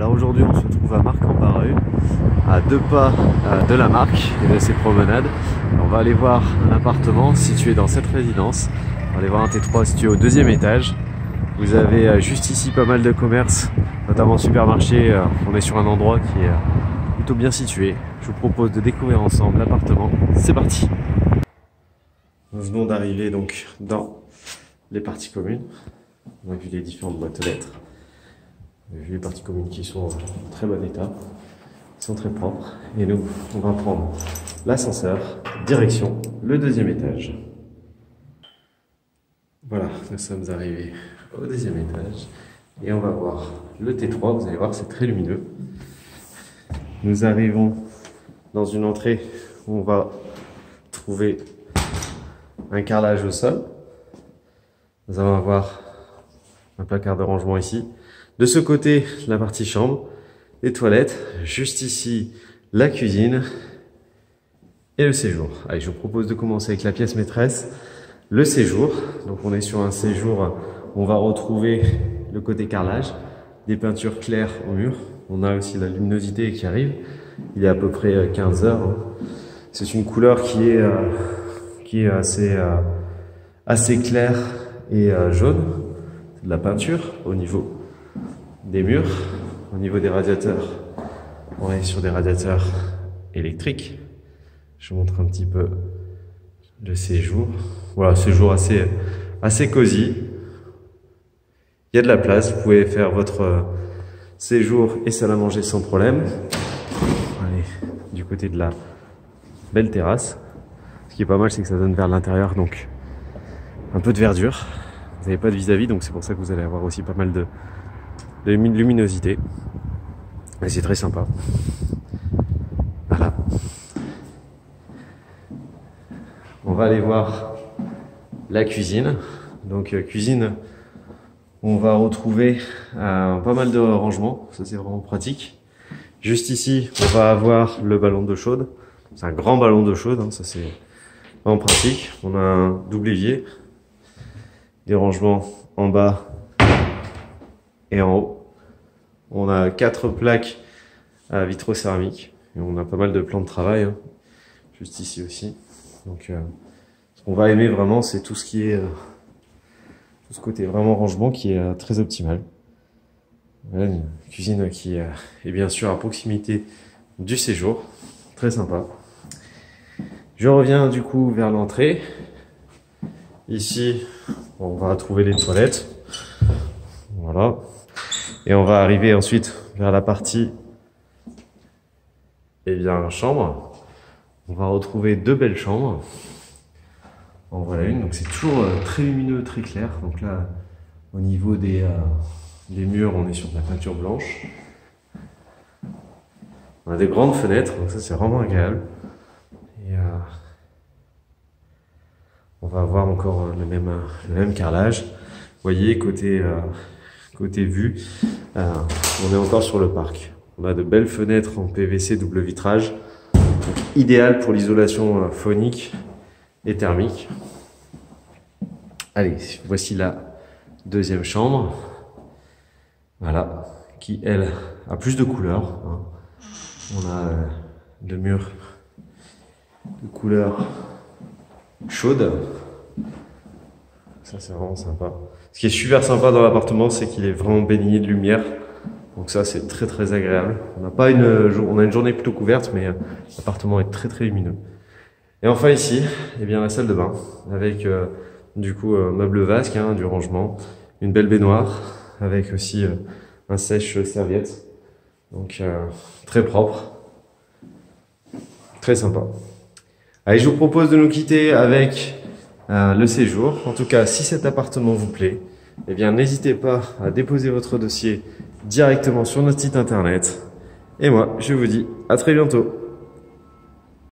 Alors aujourd'hui on se trouve à Marc-en-Barreux, à deux pas euh, de la marque et de ses promenades. On va aller voir un appartement situé dans cette résidence. On va aller voir un T3 situé au deuxième étage. Vous avez euh, juste ici pas mal de commerces, notamment supermarché. Euh, on est sur un endroit qui est plutôt bien situé. Je vous propose de découvrir ensemble l'appartement. C'est parti Nous venons d'arriver donc dans les parties communes. On a vu les différentes boîtes aux lettres. Vu les parties communes qui sont en très bon état, qui sont très propres. Et nous, on va prendre l'ascenseur, direction le deuxième étage. Voilà, nous sommes arrivés au deuxième étage et on va voir le T3. Vous allez voir, c'est très lumineux. Nous arrivons dans une entrée où on va trouver un carrelage au sol. Nous allons avoir un placard de rangement ici. De ce côté, la partie chambre, les toilettes. Juste ici, la cuisine et le séjour. Allez, je vous propose de commencer avec la pièce maîtresse, le séjour. Donc on est sur un séjour où on va retrouver le côté carrelage, des peintures claires au mur. On a aussi la luminosité qui arrive. Il est à peu près 15 heures. Hein. C'est une couleur qui est, euh, qui est assez, euh, assez claire et euh, jaune. C'est de la peinture au niveau des murs, au niveau des radiateurs. On est sur des radiateurs électriques. Je montre un petit peu le séjour. Voilà, séjour assez, assez cosy. Il y a de la place, vous pouvez faire votre séjour et salle à manger sans problème. Allez, du côté de la belle terrasse. Ce qui est pas mal, c'est que ça donne vers l'intérieur, donc un peu de verdure. Vous n'avez pas de vis-à-vis, donc c'est pour ça que vous allez avoir aussi pas mal de, de luminosité. Et c'est très sympa. Voilà. On va aller voir la cuisine. Donc euh, cuisine, on va retrouver euh, pas mal de rangements. Ça c'est vraiment pratique. Juste ici, on va avoir le ballon d'eau chaude. C'est un grand ballon d'eau chaude, hein, ça c'est vraiment pratique. On a un double évier, des rangements en bas et en haut. On a quatre plaques à vitrocéramique et on a pas mal de plans de travail, hein, juste ici aussi. Donc, euh, ce qu'on va aimer vraiment, c'est tout ce qui est euh, tout ce côté vraiment rangement qui est euh, très optimal. Une cuisine qui euh, est bien sûr à proximité du séjour, très sympa. Je reviens du coup vers l'entrée. Ici, on va trouver les toilettes. Voilà. Et on va arriver ensuite vers la partie eh bien, chambre. On va retrouver deux belles chambres. En voilà une. Donc c'est toujours euh, très lumineux, très clair. Donc là, au niveau des, euh, des murs, on est sur de la peinture blanche. On a des grandes fenêtres, donc ça c'est vraiment agréable. Et, euh, on va avoir encore le même, le même carrelage. Vous voyez, côté, côté vue, euh, on est encore sur le parc. On a de belles fenêtres en PVC double vitrage, donc idéal pour l'isolation euh, phonique et thermique. Allez, voici la deuxième chambre. Voilà, qui elle a plus de couleurs. hein. On a euh, deux murs de couleur chaude. Ça c'est vraiment sympa. Ce qui est super sympa dans l'appartement, c'est qu'il est vraiment baigné de lumière. Donc ça c'est très très agréable. On n'a pas une, on a une journée plutôt couverte, mais euh, l'appartement est très très lumineux. Et enfin ici, eh bien la salle de bain avec euh, du coup euh, meuble vasque, hein, du rangement, une belle baignoire avec aussi un sèche serviette. Donc très propre, très sympa. Allez, je vous propose de nous quitter avec euh, le séjour. En tout cas, si cet appartement vous plaît, eh bien, n'hésitez pas à déposer votre dossier directement sur notre site internet. Et moi, je vous dis à très bientôt.